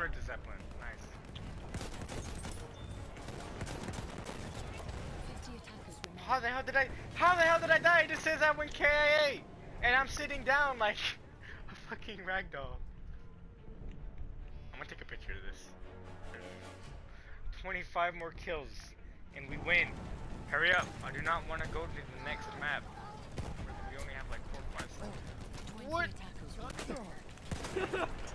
yes, we destroyed the Zeppelin. Nice. 50 attackers remain. How the hell did I? How the hell did I die? It just says I went KIA, and I'm sitting down like a fucking ragdoll. I'm gonna take a picture of this. 25 more kills, and we win. Hurry up! I do not want to go to the next map. We only have like four. 20 What?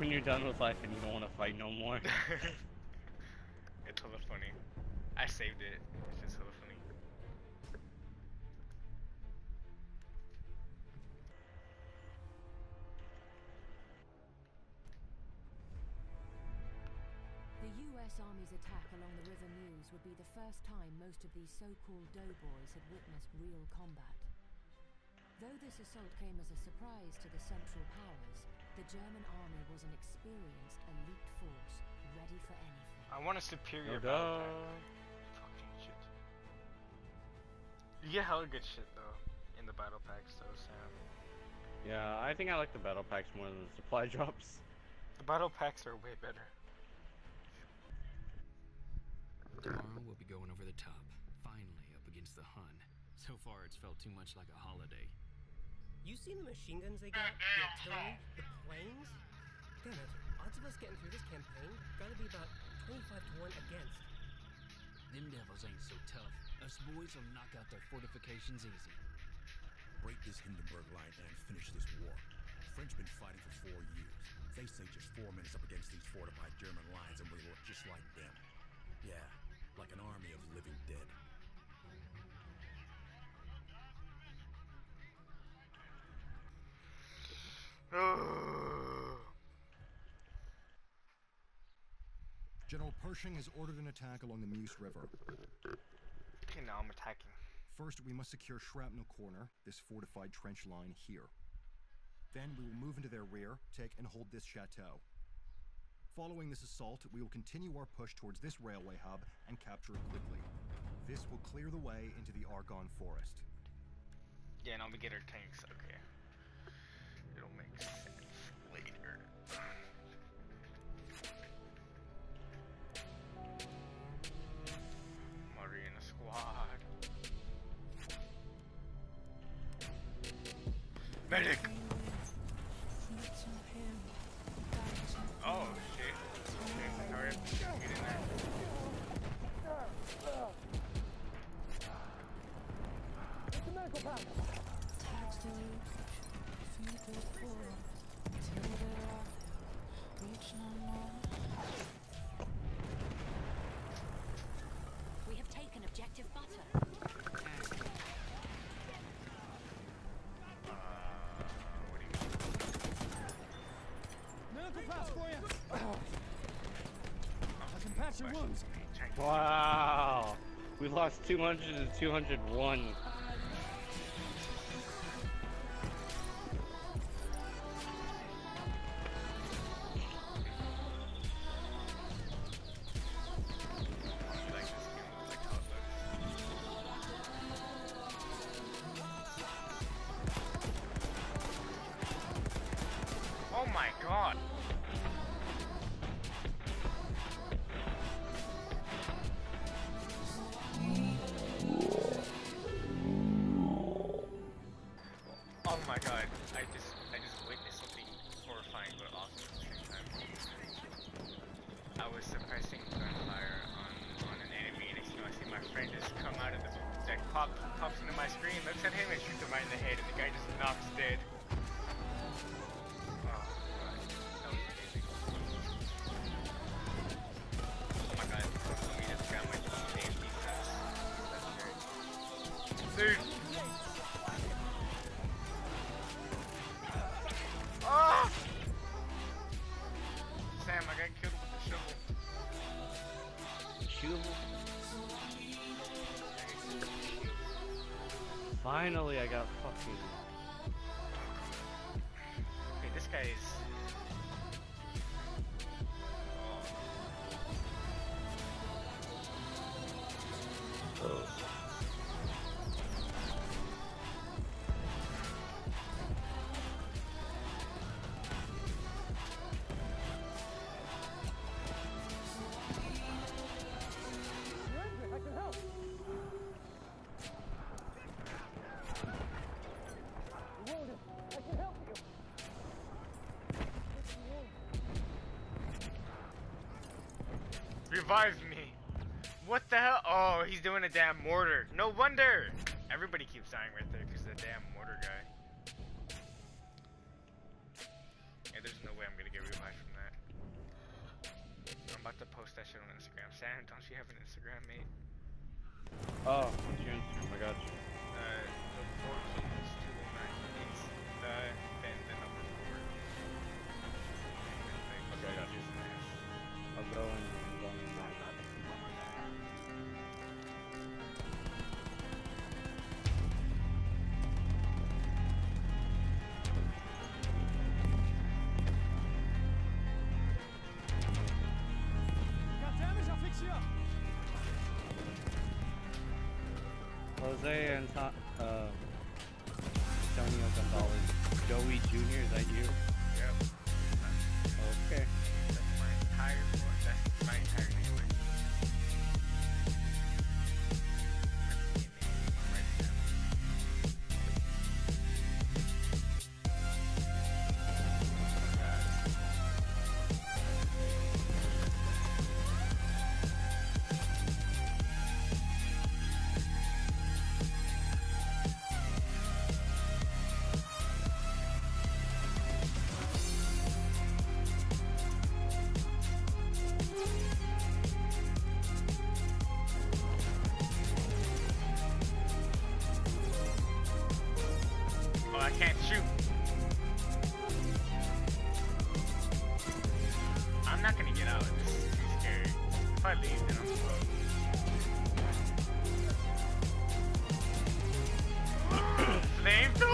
attackers remain. When you're done with life and you don't want to fight no more. it's hella funny. I saved it. It's just hella funny. The US Army's attack along the River Meuse would be the first time most of these so-called doughboys had witnessed real combat. Though this assault came as a surprise to the Central Powers, the German army was an experienced elite force, ready for anything. I want a superior No battle pack. Fucking shit. You get hella good shit though in the battle packs though, Sam. Yeah, I think I like the battle packs more than the supply drops. The battle packs are way better. Tomorrow we'll be going over the top. Finally, up against the Hun. So far, it's felt too much like a holiday. You seen the machine guns they got? The artillery? The planes? Damn it. Odds of us getting through this campaign gotta be about 25 to 1 against. Them devils ain't so tough. Us boys will knock out their fortifications easy. Break this Hindenburg line and finish this war. The French been fighting for four years. They say just four minutes up against these fortified German lines and we look just like them. Yeah, like an army of living dead. General Pershing has ordered an attack along the Meuse River. Okay, now I'm attacking. First, we must secure Shrapnel Corner, this fortified trench line here. Then we will move into their rear, take and hold this chateau. Following this assault, we will continue our push towards this railway hub and capture it quickly. This will clear the way into the Argonne Forest. Yeah, now we get our tanks. Okay. It'll make sense later. Marina squad. Medic! Oh shit. Okay, hurry up. Get in there. We have taken objective butter. Uh, what do you mean? Medical pass for you. I can patch your wounds. Wow. We lost 200 to 201. Finally, I got revived me. What the hell? Oh, he's doing a damn mortar. No wonder. Everybody keeps dying right there because of the damn mortar guy. Yeah, there's no way I'm gonna get revived from that. I'm about to post that shit on Instagram. Sam, don't you have an Instagram, mate? Oh, what's your Instagram? I got you. Uh, Jose and uh, Antonio Gonzalez. Joey Jr., is that you? I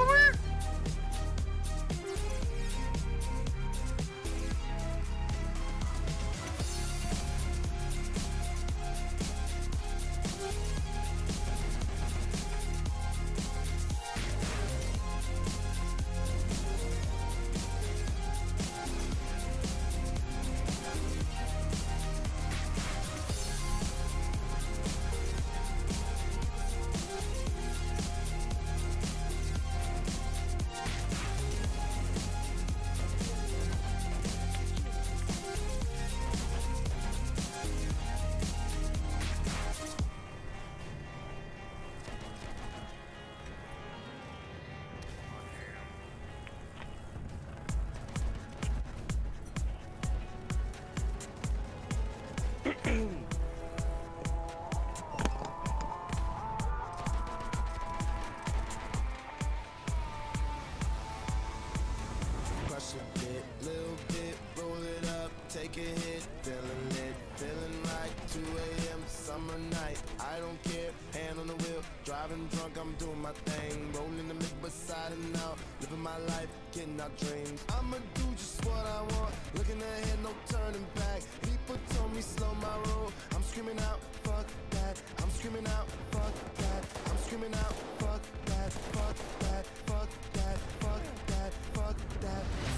our dreams. I'ma do just what I want, looking ahead, no turning back. People told me slow my roll, I'm screaming out, fuck that. I'm screaming out, fuck that. I'm screaming out, fuck that, fuck that, fuck that, fuck that, fuck that. Hello.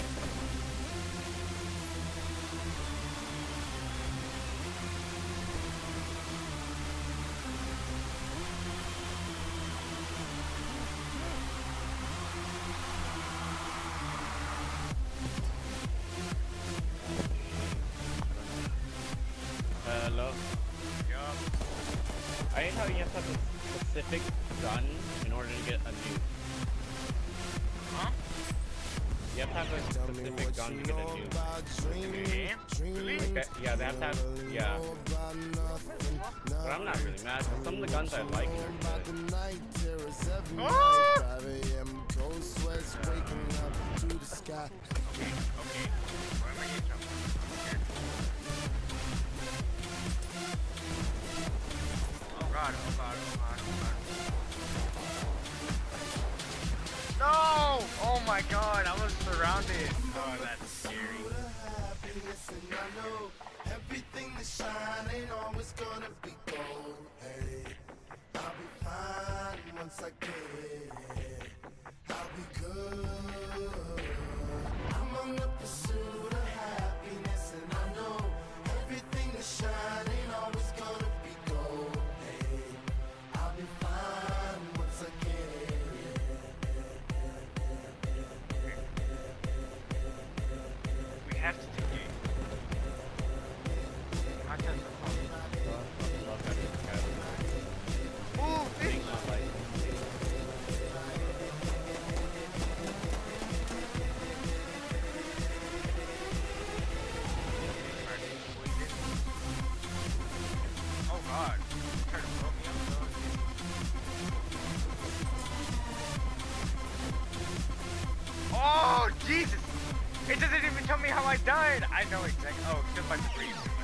A specific gun in order to get a nuke. Huh? You have to have a specific gun to get a nuke. Okay, yeah, they have to have, yeah. But I'm not really mad, some of the guns I like are good. Ah! Oh god, oh god, oh god, oh god. No! Oh my god, I was surrounded. Oh, that's scary. Everything that shine ain't always gonna be gold. Hey, I'll be fine once I get it. I know exactly. Oh, just by the breeze.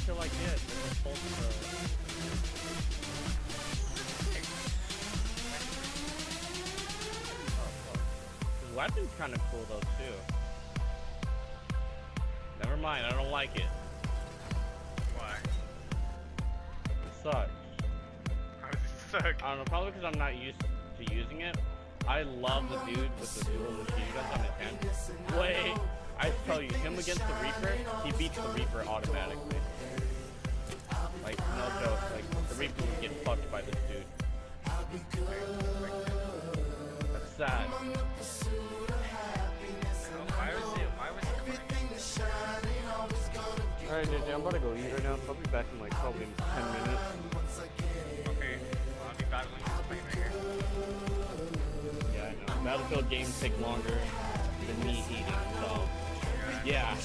Every kill I get is a uh, His weapon's kind of cool though too. Never mind, I don't like it. Why? It sucks. How does it suck? I don't know, probably because I'm not used to using it. I love the dude with the dual machine guns on his hand. Wait, I tell you, him against the Reaper, he beats the Reaper automatically. Like, no joke, like, the Reaper would get fucked by this dude. That's sad. Why was it? Why was it? Alright, JJ, I'm about to go eat right now, so I'll be back in like probably 10 minutes. Okay. Well, I'll be battling this right here. Yeah, I know. Battlefield games take longer than me eating, so. Yeah.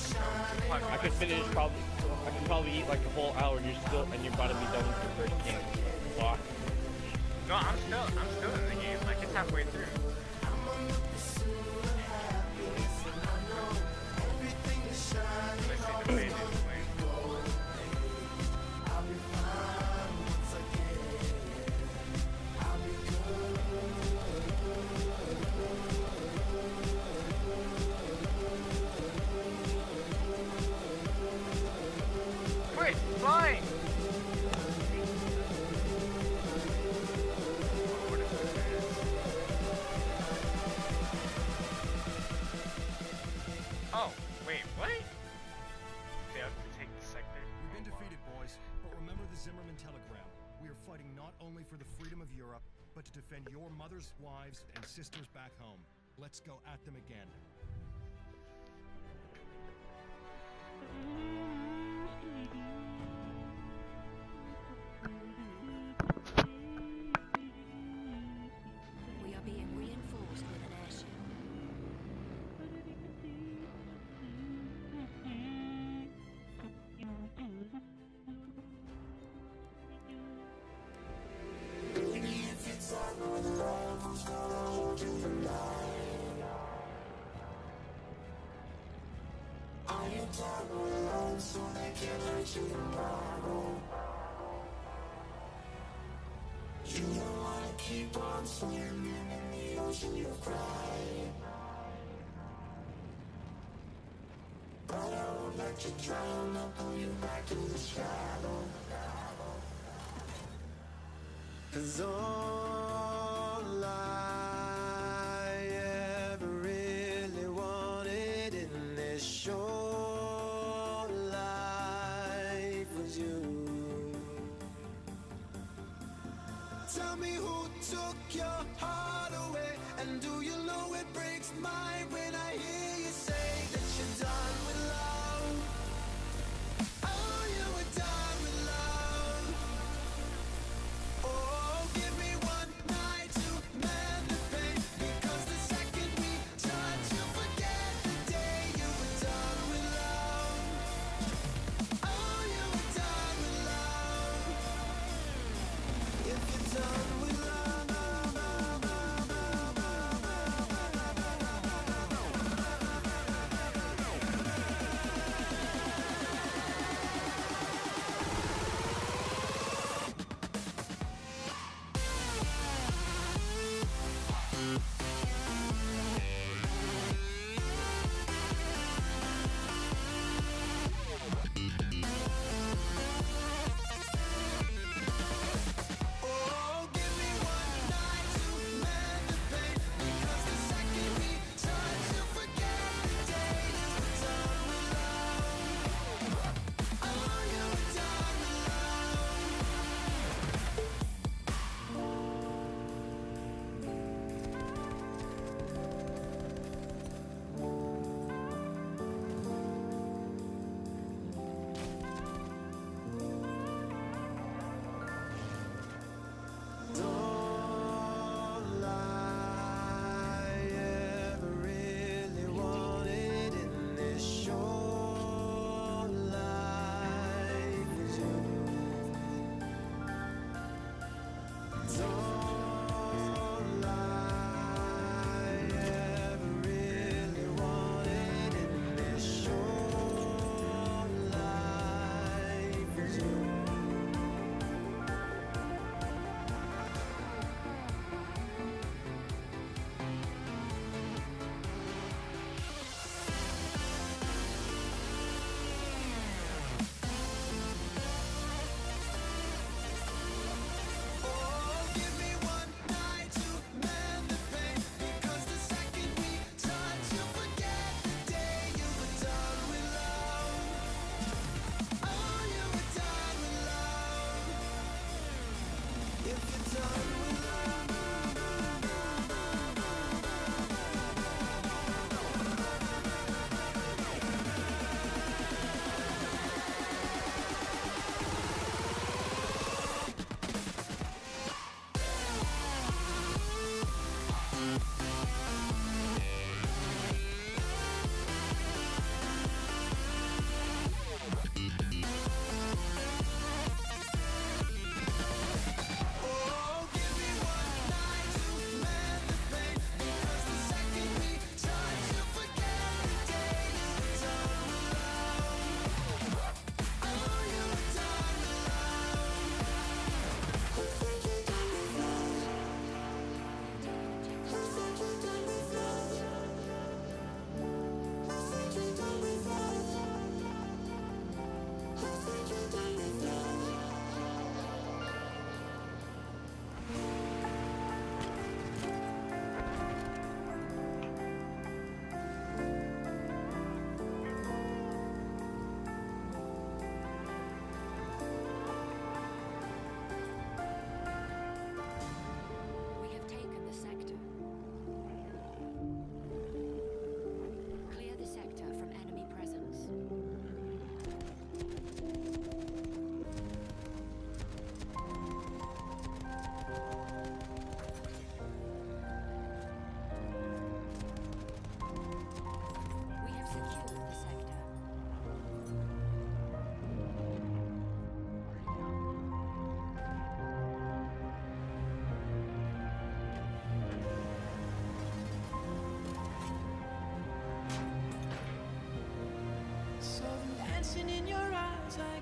I could finish probably, I could probably eat like a whole hour and you're still, and you're about to be done with your first game. No, I'm still, I'm still in the game. Like it's halfway through. Let's go at them again. Cause all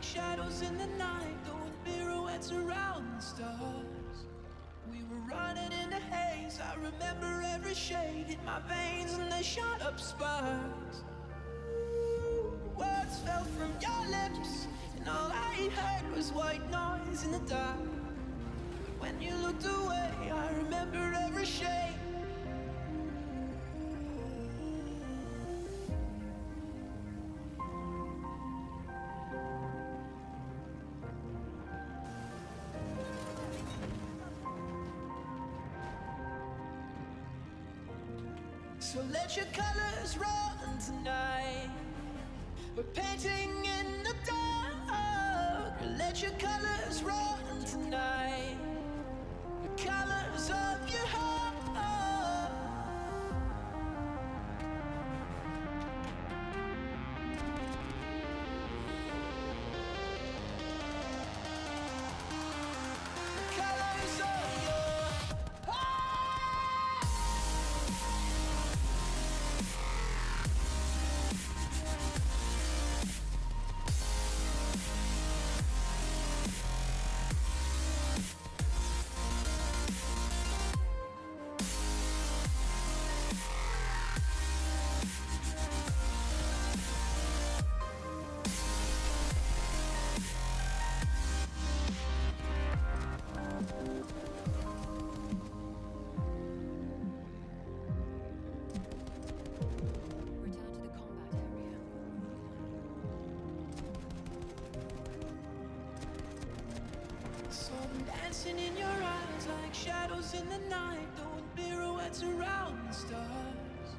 like shadows in the night, doing pirouettes around the stars. We were running in the haze. I remember every shade in my veins, and they shot up sparks. Words fell from your lips, and all I heard was white noise in the dark. When you looked away, I remember every shade. So let your colors run tonight. We're painting in the dark. Let your colors run tonight. The colors in the night, doing pirouettes around the stars.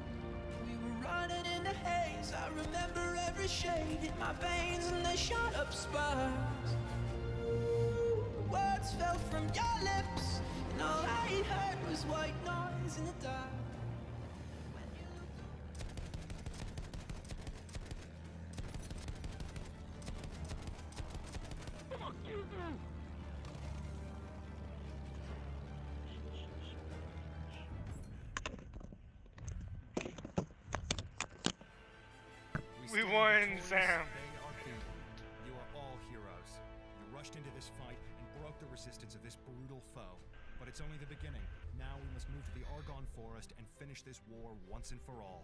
We were running in the haze. I remember every shade in my veins, and they shot up sparks. Words fell from your lips, and all I heard was white noise in the dark. We won, Sam. They are beaten. You are all heroes. You rushed into this fight and broke the resistance of this brutal foe. But it's only the beginning. Now we must move to the Argonne Forest and finish this war once and for all.